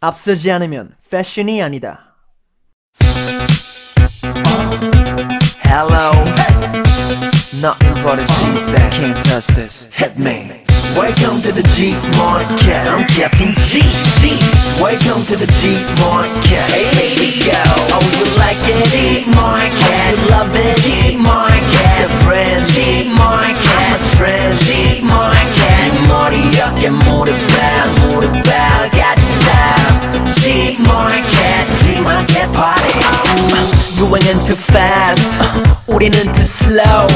앞서지 않으면 패션이 아니다. Hello. Nothing but a G that can't touch this. Hit me. Welcome to the G Market. I'm Captain G. G. Welcome to the G Market. Hey, lady, go. Oh, you like it? G Market. You love 유행은 too fast. 우리는 too slow.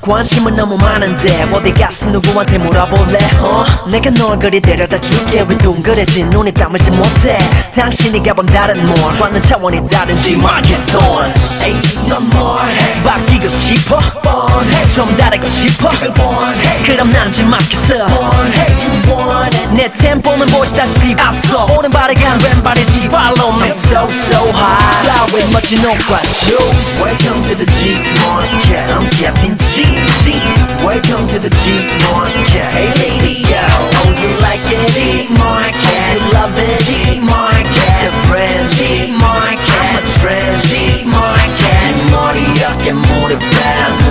관심은 너무 많은데 어디 가서 누구한테 물어볼래? 어? 내가 널 그리 데려다 줄게. 왜 둥그레진 눈이 감을지 못해. 당신이 가본 다른 뭘과는 차원이 다른 G-Market on 에이 넌 뭘해? 바뀌고 싶어? 뻔해? 좀 다르고 싶어? 뻔해 그럼 난 G-Market을. 뻔해 내 템포는 보시다시피 앞서. 오른발에 간 왼발이지. Follow me. So so high Fly with 멋진 옷과 shoes Welcome to the G-Market I'm Captain G G Welcome to the G-Market Hey lady yo Oh you like it G-Market You love it G-Market It's the brand G-Market I'm a trend G-Market 이 머리 어깨 무릎 발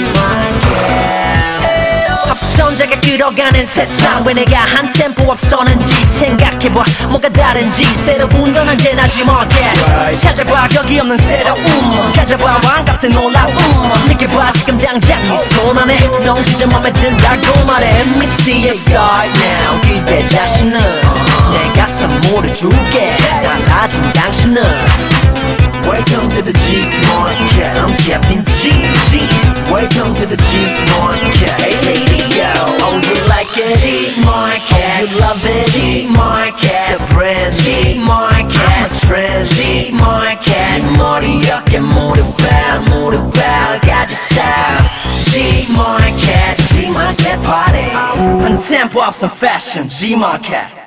자가 끌어가는 세상 왜 내가 한 템포 앞서는지 생각해봐. 뭐가 다른지 새로운 건 언제나 Gmarket 찾아봐 여기 없는 새로움. 가져봐 왕값에 놀라움. 느껴봐 지금 당장 네손 안에 넌 그저 맘에 든다고 말해. Let me see you start now. 그대 자신은 내가 선물해줄게. 달라진 당신은 Welcome to the body and sample off some fashion, G-Market.